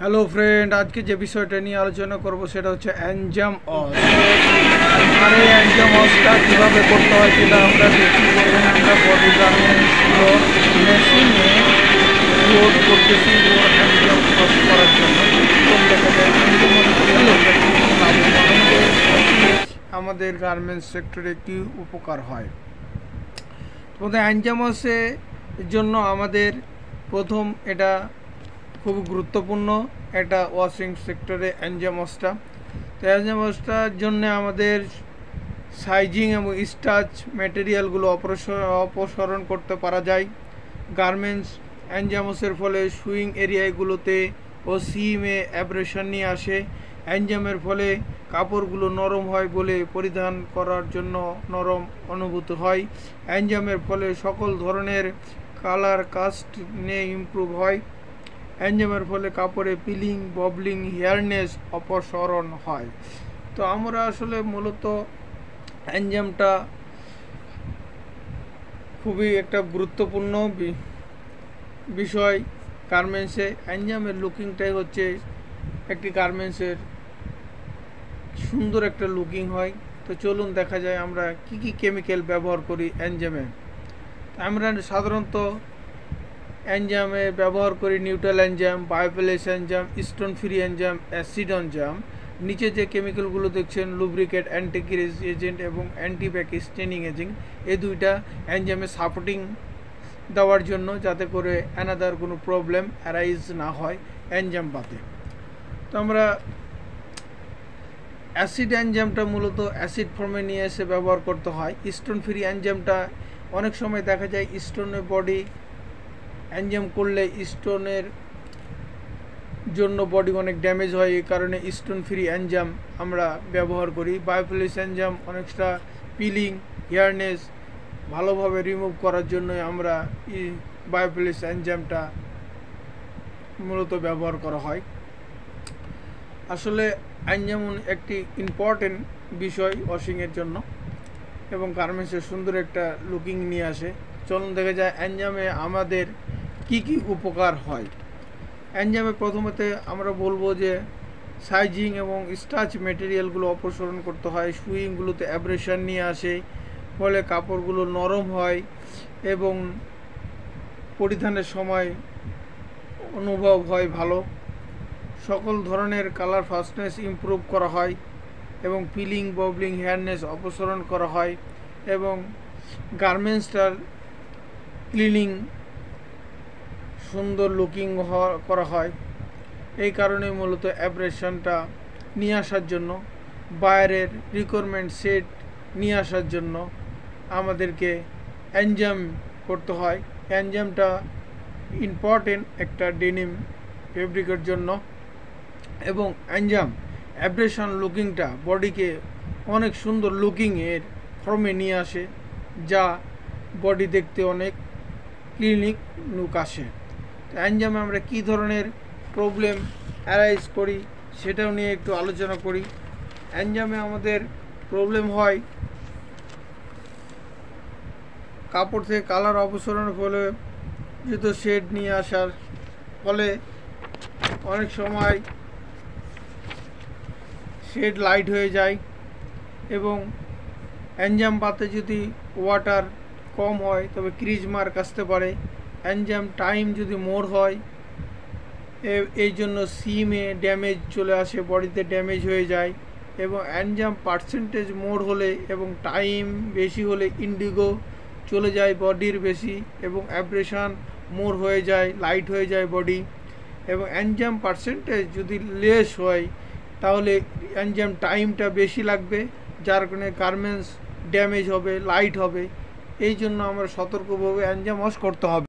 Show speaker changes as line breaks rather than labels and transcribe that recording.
Hello friend আজকে যে বিষয়টা নিয়ে আলোচনা করব সেটা হচ্ছে অ্যানজাম অস আর অ্যানজাম অসটা কীভাবে করতে হয় সেটা আমরা দেখি আমরা বডি গার্মেন্টসগুলো মেশিনে লোড করতেছি অ্যানজাম অস করার জন্য। আমাদের গার্মেন্টস সেক্টরে একটি উপকার হয়? প্রথমে অ্যানজামসের জন্য আমাদের প্রথম এটা খুব গুরুত্বপূর্ণ একটা ওয়াশিং সেক্টরে অ্যানজামসটা তো অ্যানজামসটার জন্য আমাদের সাইজিং এবং স্টাচ ম্যাটেরিয়ালগুলো অপসারণ করতে পারা যায়। গার্মেন্টস অ্যানজামসের ফলে সুইং এরিয়াগুলোতে ও সিমে অ্যাব্রেশন নিয়ে আসে। অ্যানজামের ফলে কাপড়গুলো নরম হয় বলে পরিধান করার জন্য নরম অনুভূত হয়। অ্যানজামের ফলে সকল ধরনের কালার কাস্ট নিয়ে ইমপ্রুভ হয়। অ্যানজামের ফলে কাপড়ে পিলিং, ববলিং, হেয়ারনেস অপসরণ হয়। তো আমরা আসলে মূলত অ্যানজামটা খুবই একটা গুরুত্বপূর্ণ বিষয় গার্মেন্টসে। অ্যানজামের লুকিংটাই হচ্ছে একটি গার্মেন্টসের সুন্দর একটা লুকিং হয়। তো চলুন দেখা যায় আমরা কি কি কেমিক্যাল ব্যবহার করি অ্যানজামে আমরা সাধারণত অ্যানজামে ব্যবহার করি neutral enzyme বায়োপ্যালেস enzyme, stone free enzyme, acid enzyme. নিচে যে কেমিক্যালগুলো দেখছেন লুব্রিকেট অ্যান্টিগ্রিজ এজেন্ট এবং অ্যান্টিব্যাক স্টেনিং এজেন্ট এই দুইটা অ্যানজামে সাপোর্টিং দেওয়ার জন্য যাতে করে অ্যানাদার কোনো প্রবলেম অ্যারাইজ না হয় অ্যানজাম পাতে। তো আমরা অ্যাসিড অ্যানজামটা মূলত অ্যাসিড ফর্মে নিয়ে এসে ব্যবহার করতে হয়। স্টোন ফ্রি অ্যানজামটা অনেক সময় দেখা যায় স্টোনের বডি অ্যানজাম করলে স্টোনের জন্য বডি অনেক ড্যামেজ হয়, এই কারণে স্টোন ফ্রি অ্যানজাম আমরা ব্যবহার করি। বায়োপলিস অ্যানজাম অনেকটা পিলিং, হেয়ারনেস ভালোভাবে রিমুভ করার জন্য আমরা বায়োপলিস অ্যানজামটা মূলত ব্যবহার করা হয়। আসলে অ্যানজামন একটি ইম্পর্টেন্ট বিষয় ওয়াশিংয়ের জন্য এবং গার্মেন্টসের সুন্দর একটা লুকিং নিয়ে আসে। চলুন দেখা যায় অ্যানজামে আমাদের কি কি উপকার হয়? অ্যানজামে প্রথমত আমরা বলব যে, সাইজিং এবং স্টাচ মেটেরিয়ালগুলো অপসারণ করতে হয়, সুইংগুলোতে অ্যাব্রেশন নিয়ে আসে, ফলে কাপড়গুলো নরম হয় এবং পরিধানের সময় অনুভব হয় ভালো। সকল ধরনের কালার ফাস্টনেস ইমপ্রুভ করা হয় এবং পিলিং ববলিং হেয়ারনেস অপসারণ করা হয় এবং গার্মেন্টসটার ক্লিনিং সুন্দর লুকিং করা হয়। এই কারণে মূলত অ্যাব্রেশনটা নিয়ে আসার জন্য, বাইরের রিকোয়ারমেন্ট সেট নিয়ে আসার জন্য আমাদেরকে অ্যানজাম করতে হয়। অ্যানজামটা ইম্পর্টেন্ট একটা ডেনিম ফেব্রিকের জন্য। এবং অ্যানজাম অ্যাব্রেশন লুকিংটা বডিকে অনেক সুন্দর লুকিংয়ের ফর্মে নিয়ে আসে, যা বডি দেখতে অনেক ক্লিনিক লুক আসে। অ্যানজামে আমরা কি ধরনের প্রবলেম অ্যারাইজ করি, সেটাও নিয়ে একটু আলোচনা করি। অ্যানজামে আমাদের প্রবলেম হয় কাপড় থেকে কালার অপসরণের ফলে যেহেতু শেড নিয়ে আসার ফলে অনেক সময় শেড লাইট হয়ে যায় এবং অ্যানজাম পাতে যদি ওয়াটার কম হয়, তবে ক্রিজ মার্ক আসতে পারে। অ্যানজাম টাইম যদি মোর হয় এই জন্য সিমে ড্যামেজ চলে আসে, বডিতে ড্যামেজ হয়ে যায় এবং অ্যানজাম পার্সেন্টেজ মোর হলে এবং টাইম বেশি হলে ইন্ডিগো চলে যায় বডির বেশি এবং অ্যাব্রেশন মোর হয়ে যায়, লাইট হয়ে যায় বডি এবং অ্যানজাম পার্সেন্টেজ যদি লেস হয়, তাহলে অ্যানজাম টাইমটা বেশি লাগবে, যার কারণে গার্মেন্টস ড্যামেজ হবে, লাইট হবে। এই জন্য আমরা সতর্কভাবে অ্যানজাম ওয়াশ করতে হবে।